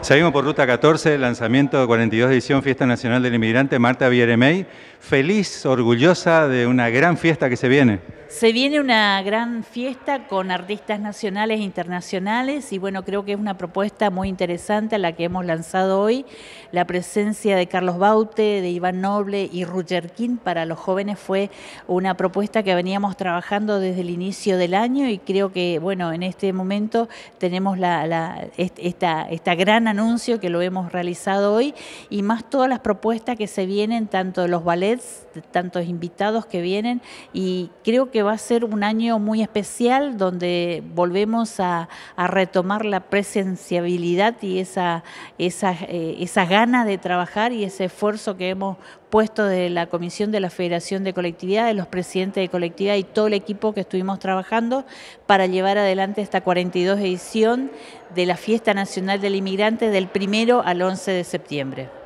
Seguimos por Ruta 14, lanzamiento de 42 edición Fiesta Nacional del Inmigrante, Marta Vieremey. Feliz, orgullosa de una gran fiesta que se viene. Se viene una gran fiesta con artistas nacionales e internacionales y bueno, creo que es una propuesta muy interesante a la que hemos lanzado hoy. La presencia de Carlos Baute, de Iván Noble y Roger King para los jóvenes fue una propuesta que veníamos trabajando desde el inicio del año y creo que bueno, en este momento tenemos la, esta, esta gran anuncio que lo hemos realizado hoy y más todas las propuestas que se vienen, tanto los ballets, tantos invitados que vienen y creo que va a ser un año muy especial donde volvemos a, retomar la presenciabilidad y esa, esa, eh, esa gana de trabajar y ese esfuerzo que hemos puesto de la Comisión de la Federación de Colectividad, de los presidentes de colectividad y todo el equipo que estuvimos trabajando para llevar adelante esta 42 edición de la Fiesta Nacional del Inmigrante del primero al 11 de septiembre.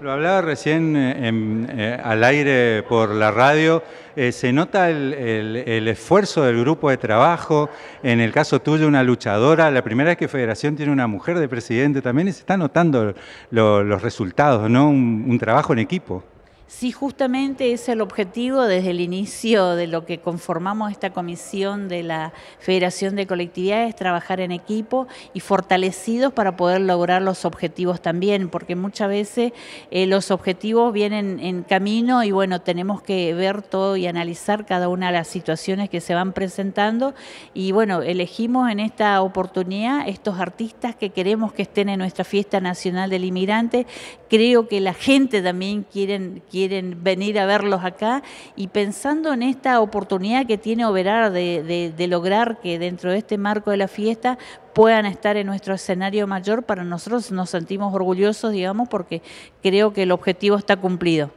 Lo hablaba recién eh, eh, al aire por la radio, eh, se nota el, esfuerzo del grupo de trabajo, en el caso tuyo una luchadora, la primera vez que Federación tiene una mujer de presidente también y se está notando los resultados, ¿no? un trabajo en equipo. Sí, justamente es el objetivo desde el inicio de lo que conformamos esta comisión de la Federación de Colectividades, trabajar en equipo y fortalecidos para poder lograr los objetivos también, porque muchas veces eh, los objetivos vienen en camino y bueno, tenemos que ver todo y analizar cada una de las situaciones que se van presentando y bueno, elegimos en esta oportunidad estos artistas que queremos que estén en nuestra fiesta nacional del inmigrante. Creo que la gente también quiere venir a verlos acá y pensando en esta oportunidad que tiene Oberar de, de lograr que dentro de este marco de la fiesta puedan estar en nuestro escenario mayor, para nosotros nos sentimos orgullosos, digamos, porque creo que el objetivo está cumplido.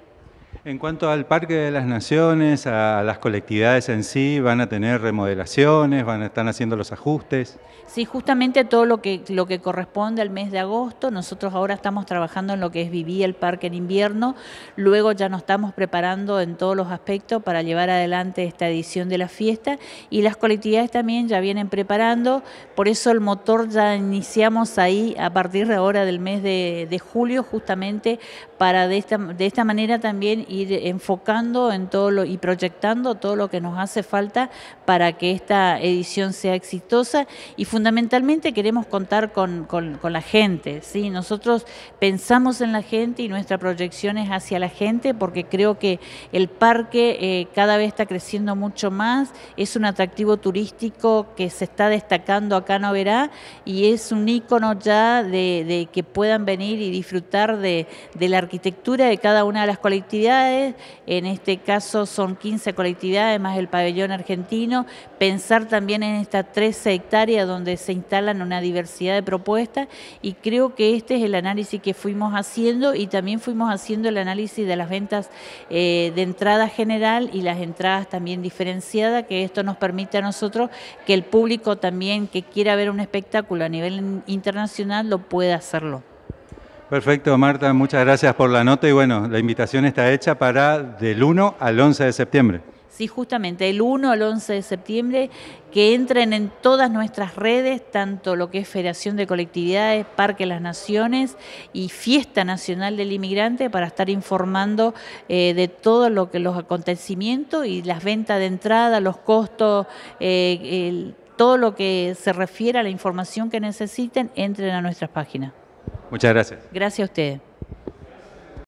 En cuanto al Parque de las Naciones, a las colectividades en sí, ¿van a tener remodelaciones? ¿Van a estar haciendo los ajustes? Sí, justamente todo lo que, lo que corresponde al mes de agosto. Nosotros ahora estamos trabajando en lo que es vivir el parque en invierno. Luego ya nos estamos preparando en todos los aspectos para llevar adelante esta edición de la fiesta. Y las colectividades también ya vienen preparando. Por eso el motor ya iniciamos ahí a partir de ahora del mes de, de julio, justamente para de esta, de esta manera también ir enfocando en todo lo y proyectando todo lo que nos hace falta para que esta edición sea exitosa y fundamentalmente queremos contar con, la gente. ¿sí? Nosotros pensamos en la gente y nuestra proyección es hacia la gente porque creo que el parque eh, cada vez está creciendo mucho más, es un atractivo turístico que se está destacando acá en Oberá y es un ícono ya de, que puedan venir y disfrutar de, de la arquitectura de cada una de las colectividades en este caso son 15 colectividades más el pabellón argentino, pensar también en estas 13 hectáreas donde se instalan una diversidad de propuestas y creo que este es el análisis que fuimos haciendo y también fuimos haciendo el análisis de las ventas eh, de entrada general y las entradas también diferenciadas, que esto nos permite a nosotros que el público también que quiera ver un espectáculo a nivel internacional lo pueda hacerlo. Perfecto, Marta, muchas gracias por la nota y bueno, la invitación está hecha para del 1 al 11 de septiembre. Sí, justamente, el 1 al 11 de septiembre, que entren en todas nuestras redes, tanto lo que es Federación de Colectividades, Parque Las Naciones y Fiesta Nacional del Inmigrante, para estar informando eh, de todo lo que los acontecimientos y las ventas de entrada, los costos, eh, todo lo que se refiere a la información que necesiten, entren a nuestras páginas. Muchas gracias. Gracias a usted.